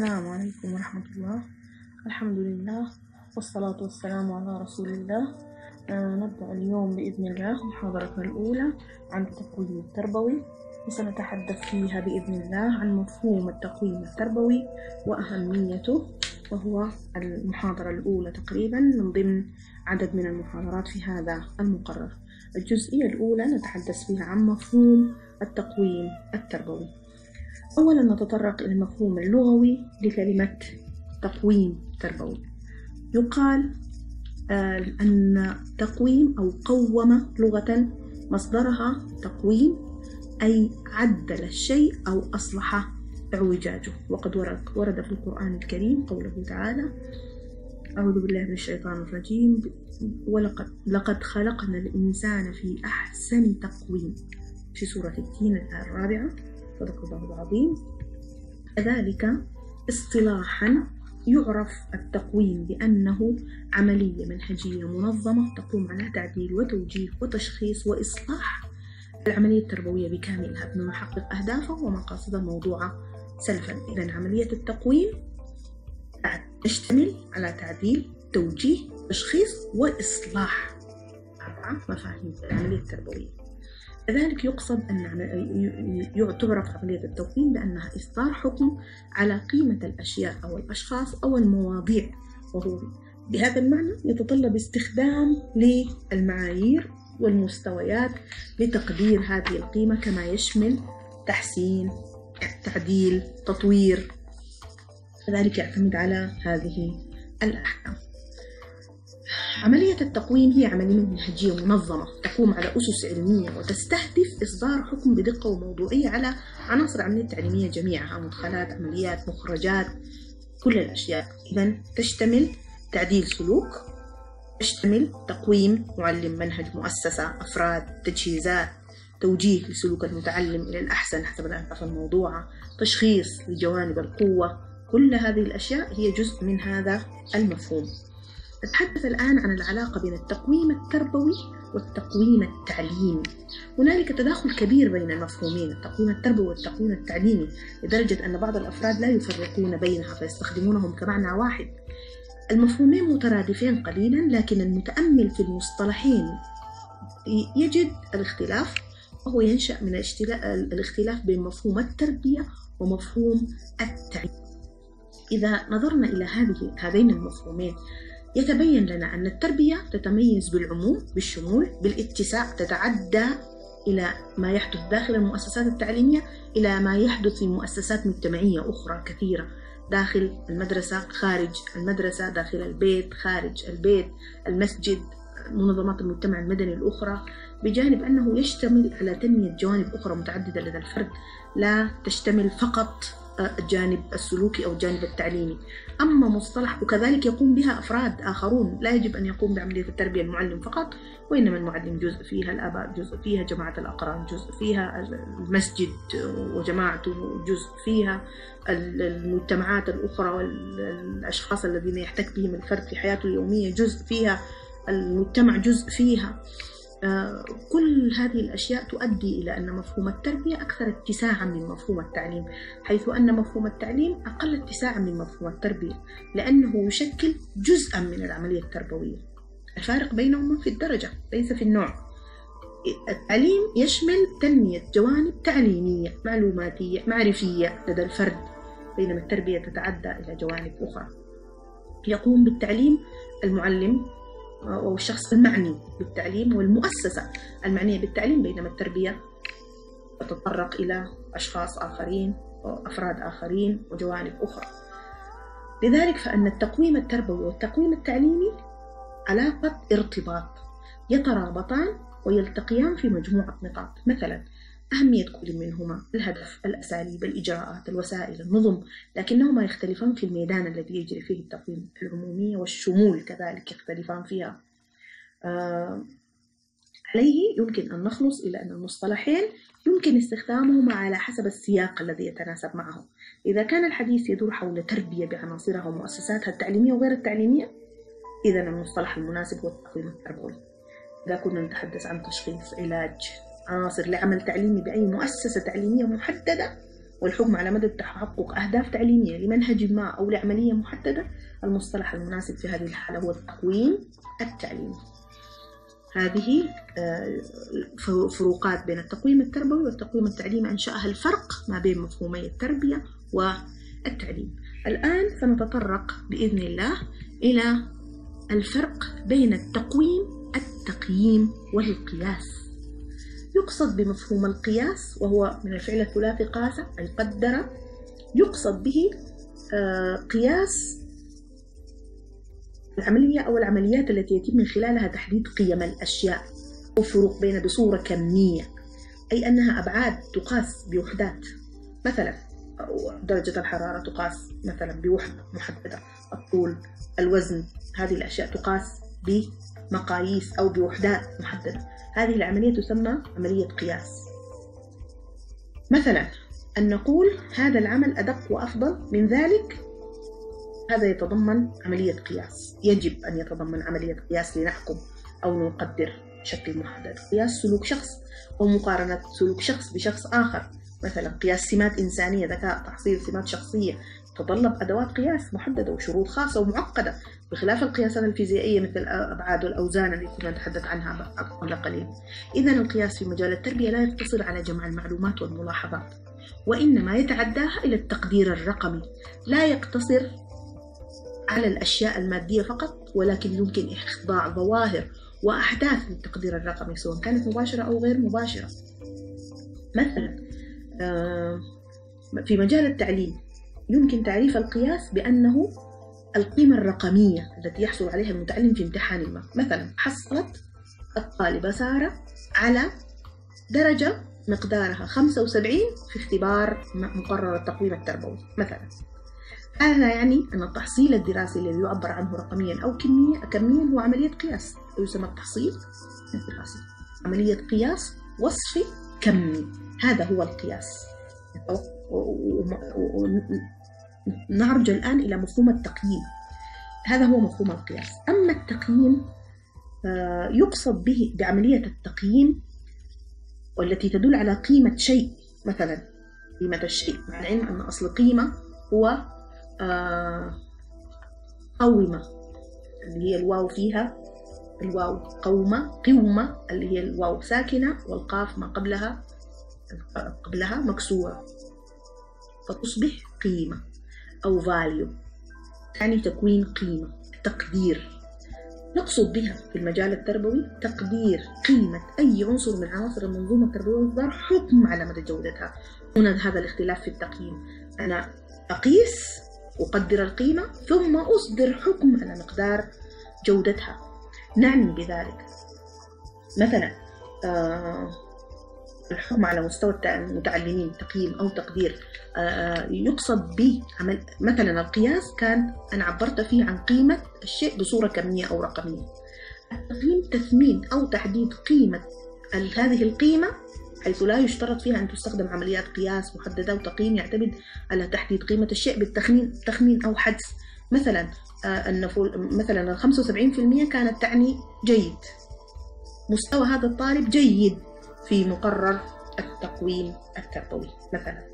السلام عليكم ورحمة الله. الحمد لله والصلاة والسلام على رسول الله. آه نبدأ اليوم بإذن الله محاضرتنا الأولى عن التقويم التربوي وسنتحدث فيها بإذن الله عن مفهوم التقويم التربوي وأهميته وهو المحاضرة الأولى تقريبا من ضمن عدد من المحاضرات في هذا المقرر. الجزئية الأولى نتحدث فيها عن مفهوم التقويم التربوي. أولا نتطرق إلى المفهوم اللغوي لكلمة تقويم تربوي. يقال آه، أن تقويم أو قوم لغة مصدرها تقويم أي عدل الشيء أو أصلح اعوجاجه. وقد ورد في القرآن الكريم قوله تعالى أعوذ بالله من الشيطان الرجيم. ولقد لقد خلقنا الإنسان في أحسن تقويم. في سورة التين الرابعة. صدق الله العظيم. كذلك اصطلاحا يعرف التقويم بأنه عملية منهجية منظمة تقوم على تعديل وتوجيه وتشخيص وإصلاح العملية التربوية بكاملها. بما يحقق أهدافه ومقاصد الموضوعة سلفا. إذا عملية التقويم تشتمل على تعديل توجيه تشخيص وإصلاح. أربعة مفاهيم العملية التربوية. كذلك يقصد أن تعرف عملية التوقيم بأنها إصدار حكم على قيمة الأشياء أو الأشخاص أو المواضيع. وهو بهذا المعنى يتطلب استخدام للمعايير والمستويات لتقدير هذه القيمة كما يشمل تحسين تعديل تطوير. كذلك يعتمد على هذه الأحكام. عملية التقويم هي عملية منهجية منظمة تقوم على أسس علمية وتستهدف إصدار حكم بدقة وموضوعية على عناصر العملية التعليمية جميعها مدخلات عمليات مخرجات كل الأشياء. إذا تشتمل تعديل سلوك تشتمل تقويم معلم منهج مؤسسة أفراد تجهيزات توجيه لسلوك المتعلم إلى الأحسن حسب الأهداف الموضوعة تشخيص لجوانب القوة. كل هذه الأشياء هي جزء من هذا المفهوم. نتحدث الآن عن العلاقة بين التقويم التربوي والتقويم التعليمي. هنالك تداخل كبير بين المفهومين التقويم التربوي والتقويم التعليمي لدرجة أن بعض الأفراد لا يفرقون بينها فيستخدمونهم كمعنى واحد. المفهومين مترادفين قليلا لكن المتأمل في المصطلحين يجد الاختلاف وهو ينشأ من الاختلاف بين مفهوم التربية ومفهوم التعليم. إذا نظرنا إلى هذه هذين المفهومين يتبين لنا أن التربية تتميز بالعموم بالشمول بالاتساع تتعدى إلى ما يحدث داخل المؤسسات التعليمية إلى ما يحدث في مؤسسات مجتمعية أخرى كثيرة. داخل المدرسة خارج المدرسة داخل البيت خارج البيت المسجد منظمات المجتمع المدني الأخرى بجانب أنه يشتمل على تنمية جوانب أخرى متعددة لدى الفرد لا تشتمل فقط الجانب السلوكي أو الجانب التعليمي. أما مصطلح وكذلك يقوم بها أفراد آخرون لا يجب أن يقوم بعملية التربية المعلم فقط وإنما المعلم جزء فيها الآباء جزء فيها جماعة الأقران جزء فيها المسجد وجماعته جزء فيها المجتمعات الأخرى والأشخاص الذين يحتك بهم الفرد في حياته اليومية جزء فيها. المجتمع جزء فيها. آه، كل هذه الأشياء تؤدي إلى أن مفهوم التربية أكثر اتساعا من مفهوم التعليم حيث أن مفهوم التعليم أقل اتساعا من مفهوم التربية لأنه يشكل جزءا من العملية التربوية. الفارق بينهما في الدرجة ليس في النوع. التعليم يشمل تنمية جوانب تعليمية معلوماتية معرفية لدى الفرد بينما التربية تتعدى إلى جوانب أخرى. يقوم بالتعليم المعلم أو الشخص المعني بالتعليم والمؤسسة المعنية بالتعليم بينما التربية تتطرق إلى أشخاص آخرين وأفراد آخرين وجوانب أخرى. لذلك فأن التقويم التربوي والتقويم التعليمي علاقة ارتباط يترابطان ويلتقيان في مجموعة نقاط. مثلا أهمية كل منهما الهدف الأساليب الإجراءات الوسائل النظم لكنهما يختلفان في الميدان الذي يجري فيه التقويم العمومية والشمول كذلك يختلفان فيها. آه عليه يمكن أن نخلص إلى أن المصطلحين يمكن استخدامهما على حسب السياق الذي يتناسب معه إذا كان الحديث يدور حول تربية بعناصرها ومؤسساتها التعليمية وغير التعليمية إذا المصطلح المناسب هو التقويم التربوي. إذا كنا نتحدث عن تشخيص علاج عناصر لعمل تعليمي بأي مؤسسة تعليمية محددة والحكم على مدى تحقق أهداف تعليمية لمنهج ما أو لعملية محددة المصطلح المناسب في هذه الحالة هو التقويم التعليمي هذه آه، فروقات بين التقويم التربوي والتقويم التعليمي أنشأها الفرق ما بين مفهومي التربية والتعليم. الآن سنتطرق بإذن الله إلى الفرق بين التقويم التقييم والقياس. يقصد بمفهوم القياس وهو من الفعل الثلاثي قاس أي قدر. يقصد به آه، قياس العملية أو العمليات التي يتم من خلالها تحديد قيم الأشياء والفروق بين بصورة كمية أي أنها أبعاد تقاس بوحدات. مثلا درجة الحرارة تقاس مثلا بوحدة محددة الطول الوزن هذه الأشياء تقاس بمقاييس أو بوحدات محددة. هذه العملية تسمى عملية قياس. مثلا أن نقول هذا العمل أدق وأفضل من ذلك هذا يتضمن عملية قياس. يجب أن يتضمن عملية قياس لنحكم أو نقدر بشكل محدد. قياس سلوك شخص ومقارنة سلوك شخص بشخص آخر. مثلا قياس سمات إنسانية ذكاء تحصيل سمات شخصية. تتطلب أدوات قياس محددة وشروط خاصة ومعقدة. بخلاف القياسات الفيزيائية مثل الأبعاد والأوزان التي كنا نتحدث عنها قبل قليل. إذا القياس في مجال التربية لا يقتصر على جمع المعلومات والملاحظات وإنما يتعداها إلى التقدير الرقمي. لا يقتصر على الأشياء المادية فقط ولكن يمكن إخضاع ظواهر وأحداث للتقدير الرقمي سواء كانت مباشرة أو غير مباشرة. مثلا آه، في مجال التعليم يمكن تعريف القياس بأنه القيمة الرقمية التي يحصل عليها المتعلم في امتحان ما. مثلا حصلت الطالبة سارة على درجة مقدارها 75 في اختبار مقرر التقويم التربوي مثلا. هذا يعني أن التحصيل الدراسي الذي يعبر عنه رقميا أو كمية كميا هو عملية قياس يسمى التحصيل الدراسي. عملية قياس وصفي كمي. هذا هو القياس. نرجع الآن إلى مفهوم التقييم. هذا هو مفهوم القياس. أما التقييم آه، يقصد به بعملية التقييم والتي تدل على قيمة شيء. مثلا قيمة الشيء مع العلم أن أصل قيمة هو آه، قومة اللي هي الواو فيها الواو قومة قومة اللي هي الواو ساكنة والقاف ما قبلها قبلها مكسورة. فتصبح قيمة. أو value. يعني تكوين قيمة تقدير. نقصد بها في المجال التربوي تقدير قيمة أي عنصر من عناصر المنظومة التربوية وإصدار حكم على مدى جودتها. هنا هذا الاختلاف في التقييم. أنا أقيس أقدر القيمة ثم أصدر حكم على مقدار جودتها. نعني بذلك. مثلا آه الحكم على مستوى المتعلمين تقييم أو تقدير. آه، آه، يقصد به مثلا القياس كان أنا عبرت فيه عن قيمة الشيء بصورة كمية أو رقمية. التقييم تثمين أو تحديد قيمة هذه القيمة حيث لا يشترط فيها أن تستخدم عمليات قياس محددة وتقييم يعتمد على تحديد قيمة الشيء بالتخمين تخمين أو حدس. مثلا آه، النفول مثلا ال 75% كانت تعني جيد. مستوى هذا الطالب جيد. في مقرر التقويم التربوي مثلا.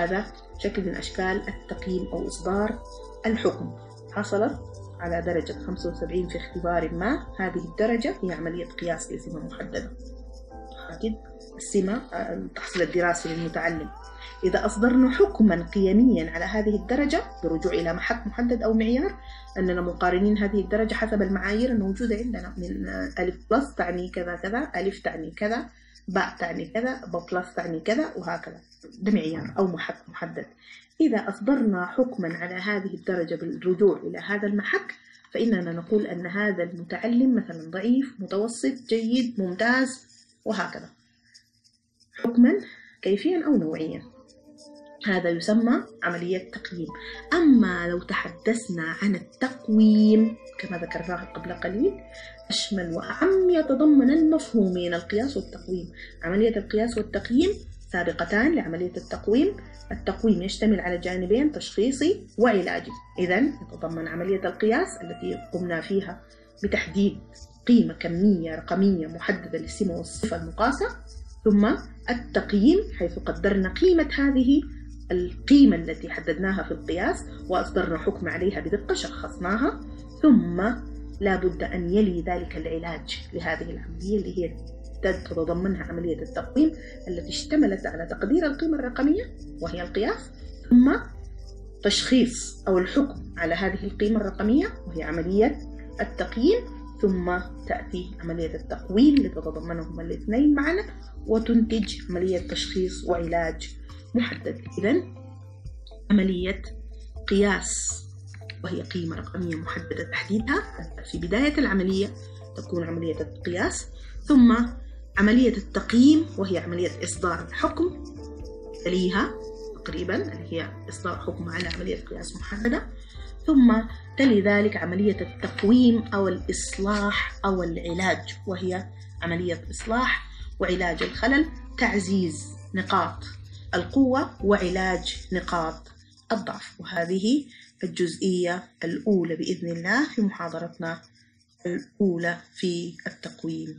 هذا شكل من أشكال التقييم أو إصدار الحكم. حصلت على درجة 75 في اختبار ما. هذه الدرجة هي عملية قياس لسمة محددة. حدد السمة التحصيل الدراسي للمتعلم. إذا أصدرنا حكما قيميا على هذه الدرجة برجوع إلى محك محدد أو معيار أننا مقارنين هذه الدرجة حسب المعايير الموجودة عندنا. من ألف plus تعني كذا كذا ألف تعني كذا. باء تعني كذا ب plus تعني كذا وهكذا ده معيار أو محك محدد. إذا أصدرنا حكما على هذه الدرجة بالرجوع إلى هذا المحك فإننا نقول أن هذا المتعلم مثلا ضعيف متوسط جيد ممتاز وهكذا. حكما كيفيا أو نوعيا. هذا يسمى عملية تقييم. أما لو تحدثنا عن التقويم كما ذكرناه قبل قليل أشمل وأعم يتضمن المفهومين القياس والتقويم. عملية القياس والتقييم سابقتان لعملية التقويم. التقويم يشتمل على جانبين تشخيصي وعلاجي. إذا يتضمن عملية القياس التي قمنا فيها بتحديد قيمة كمية رقمية محددة للسمة والصفة المقاسة ثم التقييم حيث قدرنا قيمة هذه القيمة التي حددناها في القياس وأصدرنا حكم عليها بدقة شخصناها ثم لا بد أن يلي ذلك العلاج لهذه العملية اللي هي تتضمنها عملية التقويم التي اشتملت على تقدير القيمة الرقمية وهي القياس ثم تشخيص أو الحكم على هذه القيمة الرقمية وهي عملية التقييم ثم تأتي عملية التقويم لتتضمنهما الاثنين معا وتنتج عملية تشخيص وعلاج محدد إذا عملية قياس وهي قيمة رقمية محددة تحديدها. في بداية العملية تكون عملية القياس ثم عملية التقييم وهي عملية إصدار الحكم تليها تقريبا اللي هي إصدار حكم على عملية قياس محددة. ثم تلي ذلك عملية التقويم أو الإصلاح أو العلاج وهي عملية إصلاح وعلاج الخلل تعزيز نقاط القوة وعلاج نقاط الضعف. وهذه الجزئية الأولى بإذن الله في محاضرتنا الأولى في التقويم